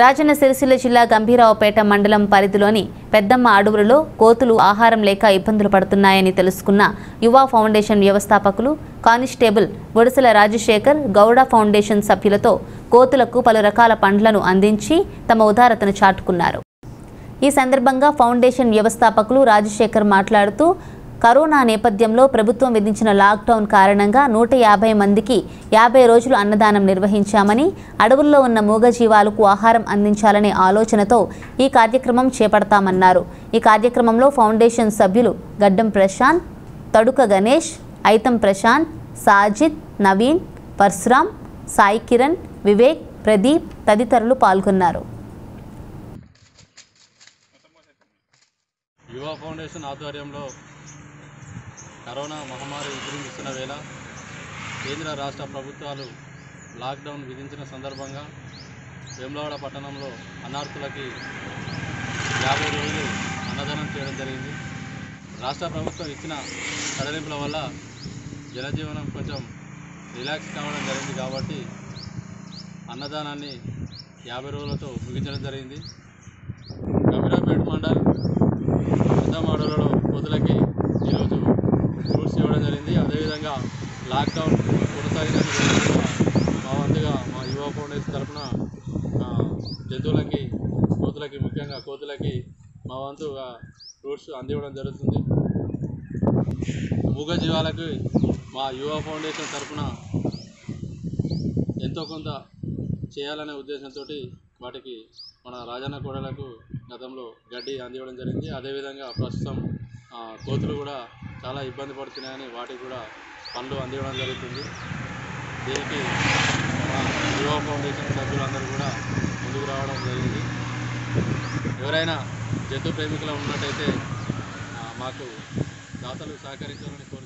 రాజన్న సిరిసిల్ల జిల్లా గంభీరావుపేట మండలం పరిధిలోని పెద్దమ్మ అడవులలో కోతులు ఆహారం లేక ఇబ్బందులు పడుతున్నాయని తెలుసుకున్న యువ ఫౌండేషన్ వ్యవస్థాపకులు కానిస్టేబుల్ గుడిసెల రాజశేఖర్ గౌడ ఫౌండేషన్ సభ్యులతో కోతులకు పలు రకాల పండ్లను అందించి తమ ఉదారతను చాటుకున్నారు. ఈ సందర్భంగా ఫౌండేషన్ వ్యవస్థాపకులు రాజశేఖర్ మాట్లాడుతూ కరోనా నేపథ్యంలో ప్రభుత్వం విధించిన లాక్డౌన్ కారణంగా నూట యాభై మందికి యాభై రోజులు అన్నదానం నిర్వహించామని అడవుల్లో ఉన్న మూగజీవాలకు ఆహారం అందించాలనే ఆలోచనతో ఈ కార్యక్రమం చేపడతామన్నారు. ఈ కార్యక్రమంలో ఫౌండేషన్ సభ్యులు గడ్డం ప్రశాంత్ తడుక గణేష్ ఐతం ప్రశాంత్ సాజిద్ నవీన్ పర్శురామ్ సాయి కిరణ్ వివేక్ ప్రదీప్ తదితరులు పాల్గొన్నారు. యువ ఫౌండేషన్ ఆధ్వర్యంలో కరోనా మహమ్మారి విజృంభిస్తున్న వేళ కేంద్ర రాష్ట్ర ప్రభుత్వాలు లాక్డౌన్ విధించిన సందర్భంగా వేములవాడ పట్టణంలో అన్నార్థులకి యాభై రోజులు అన్నదానం చేయడం జరిగింది. రాష్ట్ర ప్రభుత్వం ఇచ్చిన సడలింపుల వల్ల జనజీవనం కొంచెం రిలాక్స్ కావడం జరిగింది కాబట్టి అన్నదానాన్ని యాభై రోజులతో ముగించడం జరిగింది గంభీరాపేట మండల్ పెద్దమాడలలో కోతులకి ఈరోజు ఫ్రూట్స్ ఇవ్వడం జరిగింది అదేవిధంగా లాక్డౌన్ కొనసాగినందుకు మా వంతుగా మా యువ ఫౌండేషన్ తరఫున జంతువులకి కోతులకి ముఖ్యంగా కోతులకి మా వంతుగా ఫ్రూట్స్ అందివ్వడం జరుగుతుంది. మూగజీవాలకు మా యువ ఫౌండేషన్ తరఫున ఎంతో కొంత చేయాలనే ఉద్దేశంతో వాటికి మన రాజన్న కోడలకు గతంలో గడ్డి అందివ్వడం జరిగింది. అదేవిధంగా ప్రస్తుతం కోతులు కూడా చాలా ఇబ్బంది పడుతున్నాయని వాటికి కూడా పనులు అందివ్వడం జరుగుతుంది. దీనికి యువ ఫౌండేషన్ సభ్యులందరూ కూడా ముందుకు రావడం జరిగింది. ఎవరైనా జంతు ప్రేమికులు ఉన్నట్టయితే మాకు దాతలు సహకరించాలని కోరు